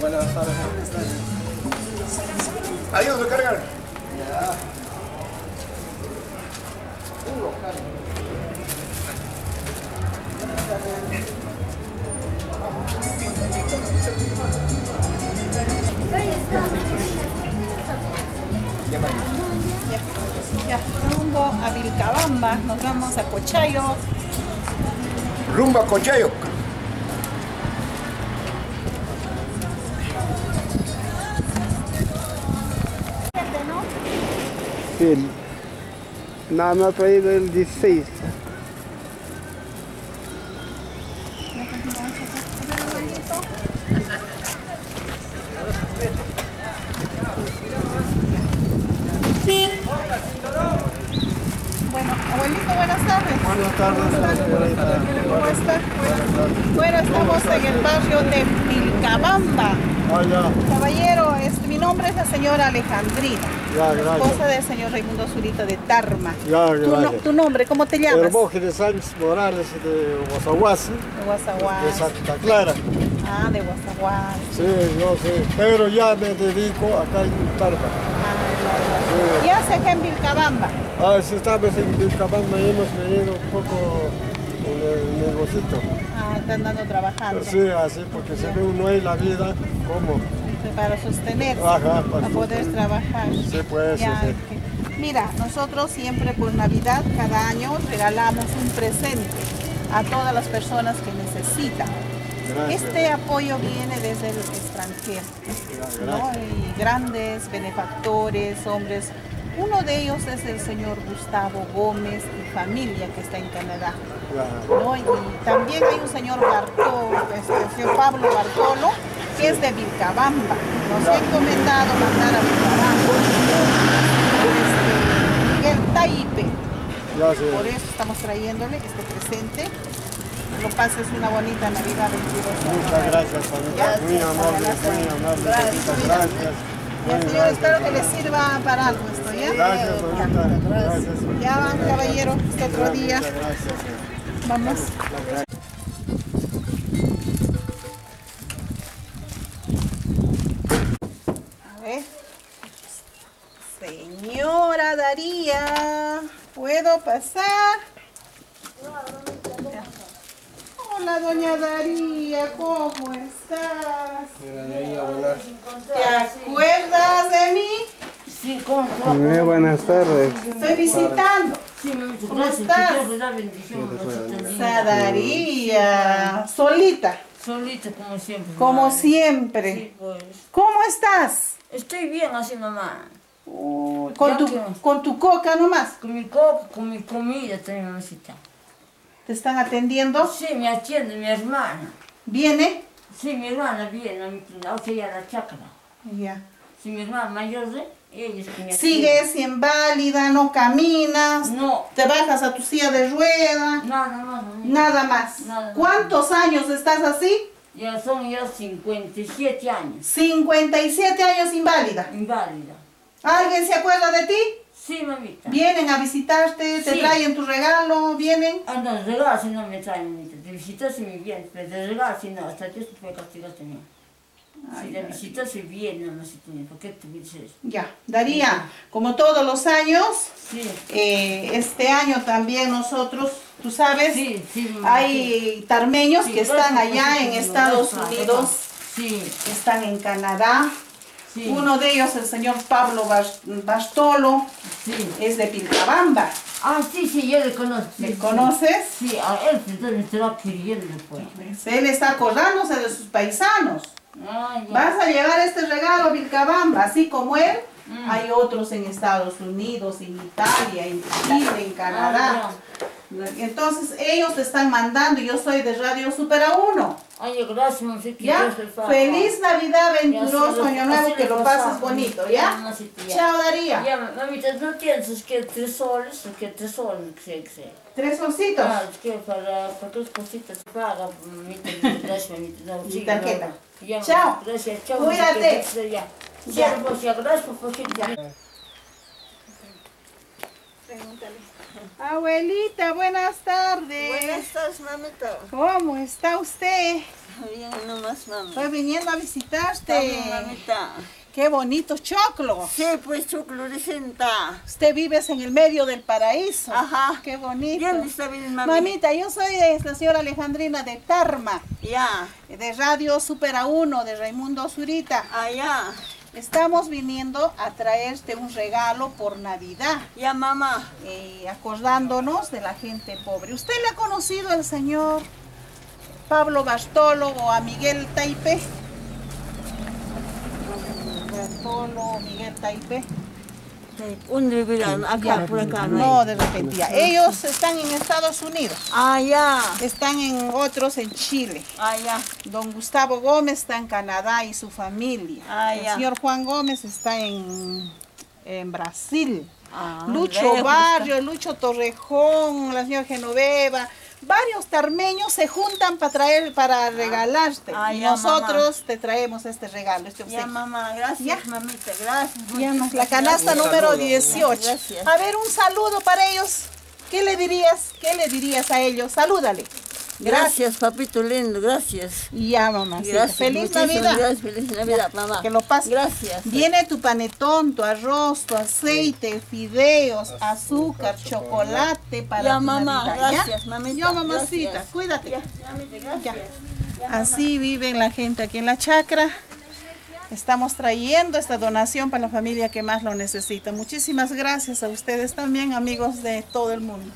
Buenas tardes. Adiós, me cargan. Ya, rumbo a Vilcabamba, nos vamos a Cochayo. Rumba Cochayo. Sí. Nada, me ha traído el 16. Bueno, abuelito, buenas tardes. Buenas tardes, señorita. ¿Cómo está? Bueno, estamos en el barrio de Vilcabamba. Ah, Caballero, mi nombre es la señora Alejandrina, ya, esposa del señor Raimundo Zurita de Tarma. Ya, Tu, no- gracias. tu nombre, ¿cómo te llamas? Hermógenes Sánchez Morales de Guasaguasi, De Guasaguas. de Santa Clara. Ah, de Guasaguas. Sí, yo sé. Pero ya me dedico acá en Tarma. Ah, ¿Y hace acá en Vilcabamba? Ah, si estamos en Vilcabamba hemos venido un poco en el negocito. Ah, están dando trabajando. Sí, así, porque si no, no hay la vida, ¿cómo? Para sostenerse, Ajá, para poder sostener. trabajar. Sí, pues, Ya, sí. Mira, nosotros siempre por Navidad, cada año, regalamos un presente a todas las personas que necesitan. Gracias. Este apoyo viene desde el extranjero, ¿no? Y grandes benefactores, hombres. Uno de ellos es el señor Gustavo Gómez y familia que está en Canadá. ¿no? Y también hay un señor Bartolo, este, el señor Pablo Bartolo, que es de Vilcabamba. Nos ha encomendado mandar a Vilcabamba. Este, Miguel Taipe. Por eso estamos trayéndole este presente. Lo pases una bonita Navidad 22. Muchas gracias, familia. Muy amable, muy amable. Gracias. Gracias. Señor, espero que gracias. le sirva para algo esto, ¿ya? Gracias. Ya van, caballero, este otro día. Vamos. Ver. Señora Daría, ¿puedo pasar? Hola, doña Daría, ¿cómo estás? ¿Te acuerdas de mí? Sí, ¿cómo? Muy buenas tardes. Estoy visitando. ¿Cómo estás? Daría, solita, Solita, como siempre. como siempre. Pues. ¿Cómo estás? Estoy bien así, mamá. Uy, con, Ya tu, con tu coca nomás. Con mi coca, con mi comida también, mamacita. ¿Te están atendiendo? Sí, me atiende mi hermana. ¿Viene? Sí, mi hermana viene o sea, a la chacra. Ya. Sí, mi hermana mayor de ella es que me atiende. ¿Sigues inválida? ¿No caminas? No, ¿Te bajas a tu silla de rueda? nada más, mamita. Nada más. Nada. ¿Cuántos años estás así? Ya son ya 57 años. 57 años inválida. Inválida. ¿Alguien se acuerda de ti? Sí, mamita. ¿Vienen a visitarte? ¿Te Sí. traen tu regalo? ¿Vienen? Ah, no, de regalo si no me traen, mamita. De visita si me viene, pero de regalo si no, hasta te puede castigar también. Si de visita se viene, mamacita mía, ¿por qué te dices? Ya. Daría, como todos los años, Sí, eh, este año también nosotros, tú sabes, sí, sí. mamá, hay tarmeños que están allá en Estados gracias, Unidos, Sí, que están en Canadá. Uno de ellos, el señor Pablo Bas- Bastolo, Sí. es de Pilcabamba. Ah, sí, sí, yo le conozco. ¿Le conoces? Sí, a él entonces me estaba queriendo, pues. Pues él está acordándose de sus paisanos. Ah. Vas a llevar este regalo a Vilcabamba, así como él. Mm. Hay otros en Estados Unidos, en Italia, en Chile, en Canadá. Ah, Entonces ellos te están mandando, yo soy de Radio Supera 1. ya. Ay, gracias, que ¿Ya? Feliz Navidad, venturoso año nuevo, que lo pases bonito, ¿ya? Chao, Daría. Ya, mamita, ¿no tienes que tres soles o que tres soles que que? Tres solcitos. Ah, es que para, para tus cositas se paga, mamita, gracias, mamita. No, Mi sí, tarjeta. no. Ya, Chao. Gracias, chao. Cuídate. Ya. Ya. Ya, ya, gracias por poquito. Pregúntale. Abuelita, buenas tardes. Buenas tardes, mamita. ¿Cómo está usted? Bien, nomás, mami. Estoy viniendo a visitarte. Mamita. Qué bonito choclo. Sí, pues choclo recenta. Usted vive en el medio del paraíso. Ajá. Qué bonito. ¿Dónde está bien, mami? Mamita, yo soy de la señora Alejandrina de Tarma, Ya, de Radio Supera 1, de Raimundo Zurita. allá. Estamos viniendo a traerte un regalo por Navidad, Ya, mamá. eh, acordándonos de la gente pobre. ¿Usted le ha conocido al señor Pablo Bartolo o a Miguel Taipe? Bartolo, Miguel Taipe. ¿Dónde vivirán? Acá, por acá, ¿no? De repente. ya. Ellos están en Estados Unidos, Allá. están en otros en Chile. Allá. Don Gustavo Gómez está en Canadá y su familia. Ah, El ya. señor Juan Gómez está en, en Brasil. Ah, Lucho Barrio, Lucho Torrejón, la señora Genoveva, varios tarmeños se juntan para traer, para regalarte. Ah, y ya, nosotros te traemos este regalo, este Ya, obsequio. mamá. Gracias, Ya. mamita. Gracias. Ya, la canasta gracias. número 18. Gracias. A ver, un saludo para ellos. ¿Qué le dirías? ¿Qué le dirías a ellos? Salúdale. Gracias, papito lindo. Gracias. Y ya, mamá. Gracias. Feliz Navidad. Gracias, feliz Navidad, mamá. Que lo pases. Gracias. Viene tu panetón, tu arroz, tu aceite, fideos, azúcar, chocolate para Ya, tu mamá, Navidad, ¿ya? gracias, mamita, Ya, mamacita, gracias. cuídate. Ya, mamita, gracias. Así vive la gente aquí en la chacra. Estamos trayendo esta donación para la familia que más lo necesita. Muchísimas gracias a ustedes también, amigos de todo el mundo.